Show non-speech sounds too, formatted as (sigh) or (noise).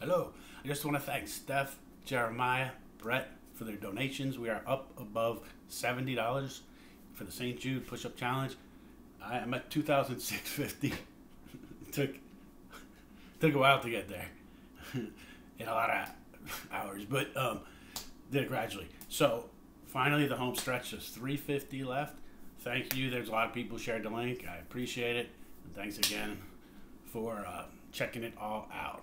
Hello. I just want to thank Steph, Jeremiah, Brett for their donations. We are up above seventy dollars for the St. Jude Push-Up Challenge. I am at two thousand six fifty. (laughs) took took a while to get there, (laughs) in a lot of hours, but um, did it gradually. So finally, the home stretch is three fifty left. Thank you. There's a lot of people shared the link. I appreciate it. And thanks again for uh, checking it all out.